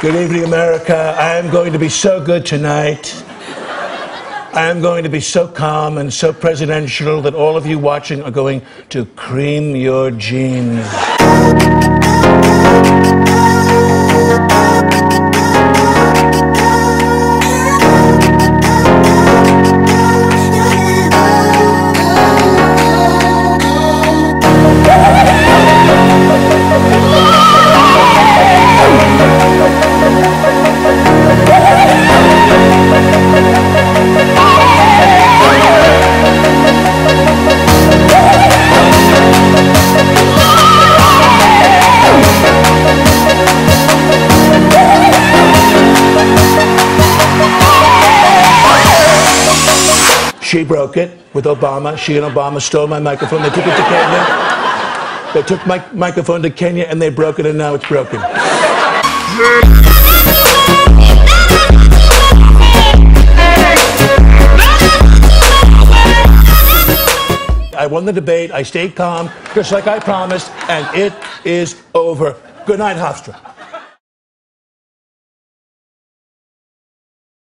Good evening, America. I am going to be so good tonight. I am going to be so calm and so presidential that all of you watching are going to cream your jeans. She broke it with Obama. She and Obama stole my microphone. They took it to Kenya. They took my microphone to Kenya and they broke it, and now it's broken. I won the debate. I stayed calm, just like I promised, and it is over. Good night, Hofstra.